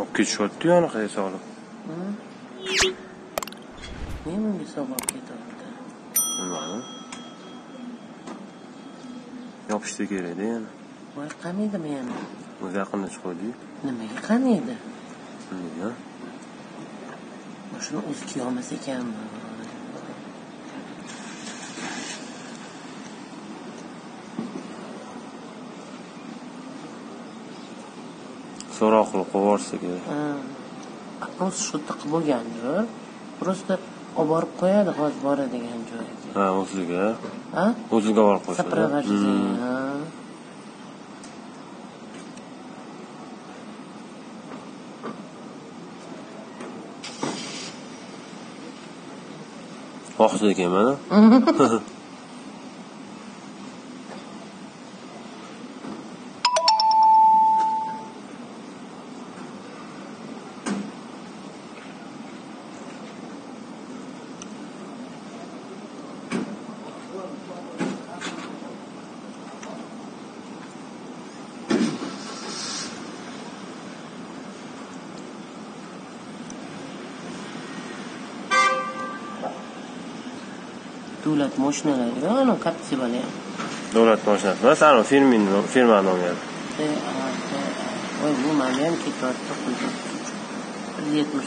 olib ketishyapti anaqaga solib nega bunga solib olib ketyapti bilmadim yopishsa kerakda yana voy qaniydimi yana o'zi yaqinlashib qo'ydiyu nimaga qaniydi nega shuni o'zi kiyolmas ekanmi so'roq qilib yuborsa kerak. Просто shu yerda qilib bo'lgandir просто olib borib qo'yadi hozir boradigan joyiga ha o'ziga. Ha? O'ziga olib qo'yishadi сопровождение Hmm. ha. دولت مش نگیره آن کات بله دولت مش نه نه سانو فیلم این فیلم آن نگیر وای بو مالیم که تو اتفاقی یه توش